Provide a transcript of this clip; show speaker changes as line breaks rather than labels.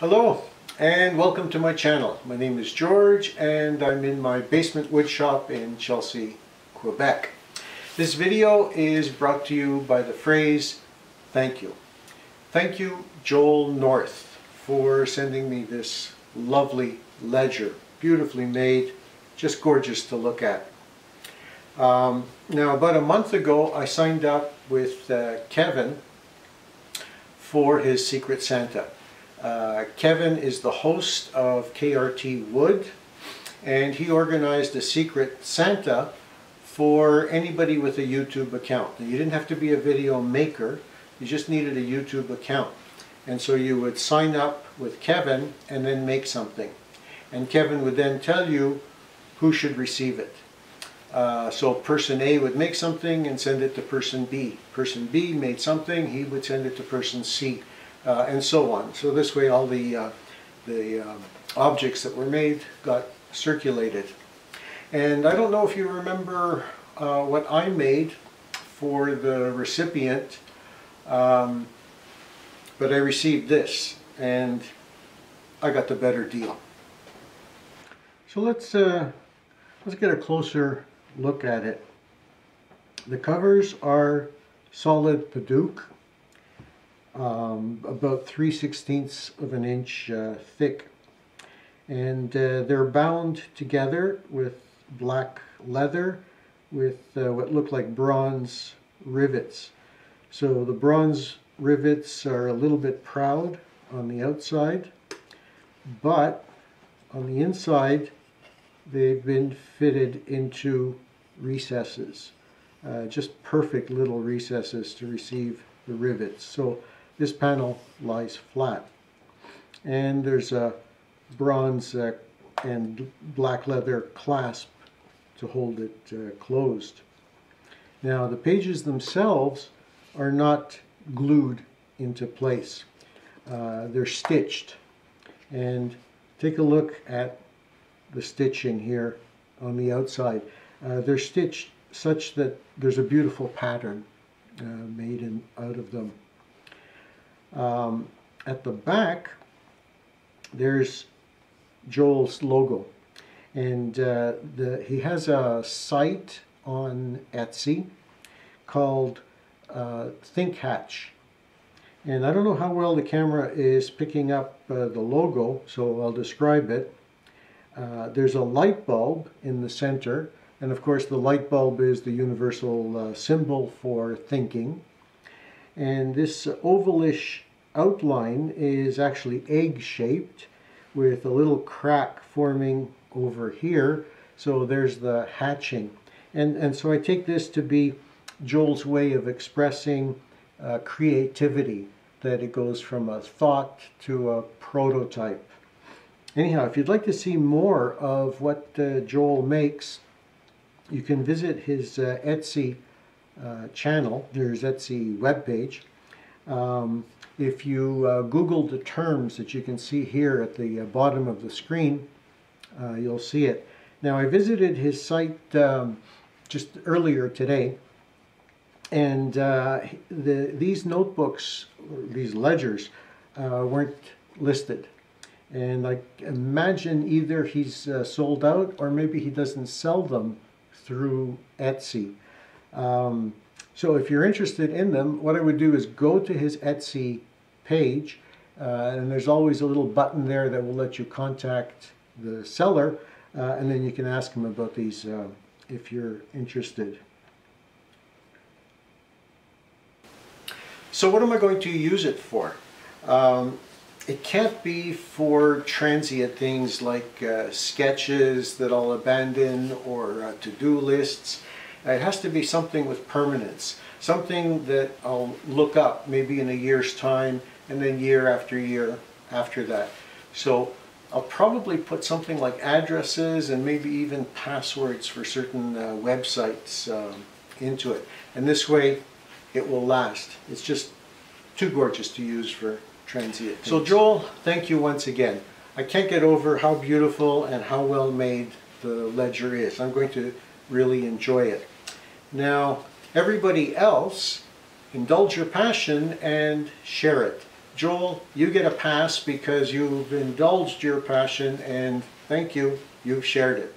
Hello and welcome to my channel. My name is George and I'm in my basement wood shop in Chelsea, Quebec. This video is brought to you by the phrase, thank you. Thank you Joel North for sending me this lovely ledger, beautifully made, just gorgeous to look at. Um, now about a month ago I signed up with uh, Kevin for his Secret Santa. Uh, Kevin is the host of KRT Wood and he organized a Secret Santa for anybody with a YouTube account. You didn't have to be a video maker, you just needed a YouTube account. And so you would sign up with Kevin and then make something. And Kevin would then tell you who should receive it. Uh, so person A would make something and send it to person B. Person B made something, he would send it to person C uh, and so on. So this way all the, uh, the um, objects that were made got circulated. And I don't know if you remember uh, what I made for the recipient, um, but I received this and I got the better deal. So let's, uh, let's get a closer look at it. The covers are solid Padauk um, about 3 sixteenths of an inch uh, thick. And uh, they're bound together with black leather with uh, what look like bronze rivets. So the bronze rivets are a little bit proud on the outside, but on the inside they've been fitted into recesses. Uh, just perfect little recesses to receive the rivets. So this panel lies flat. And there's a bronze uh, and black leather clasp to hold it uh, closed. Now the pages themselves are not glued into place. Uh, they're stitched. And take a look at the stitching here on the outside. Uh, they're stitched such that there's a beautiful pattern uh, made in, out of them. Um, at the back, there's Joel's logo. And uh, the, he has a site on Etsy called uh, ThinkHatch. And I don't know how well the camera is picking up uh, the logo, so I'll describe it. Uh, there's a light bulb in the center, and of course the light bulb is the universal uh, symbol for thinking. And this ovalish outline is actually egg-shaped with a little crack forming over here. So there's the hatching. And, and so I take this to be Joel's way of expressing uh, creativity, that it goes from a thought to a prototype. Anyhow, if you'd like to see more of what uh, Joel makes, you can visit his uh, Etsy uh, channel, there's Etsy webpage. Um, if you uh, Google the terms that you can see here at the uh, bottom of the screen, uh, you'll see it. Now I visited his site um, just earlier today and uh, the, these notebooks, these ledgers, uh, weren't listed. And I imagine either he's sold out or maybe he doesn't sell them through Etsy. Um, so if you're interested in them, what I would do is go to his Etsy page, uh, and there's always a little button there that will let you contact the seller, uh, and then you can ask him about these uh, if you're interested. So what am I going to use it for? Um, it can't be for transient things like uh, sketches that I'll abandon or uh, to-do lists. It has to be something with permanence, something that I'll look up maybe in a year's time and then year after year after that. So I'll probably put something like addresses and maybe even passwords for certain uh, websites um, into it. And this way it will last. It's just too gorgeous to use for transient. Things. So Joel, thank you once again. I can't get over how beautiful and how well made the ledger is. I'm going to really enjoy it. Now, everybody else, indulge your passion and share it Joel, you get a pass because you've indulged your passion and thank you, you've shared it.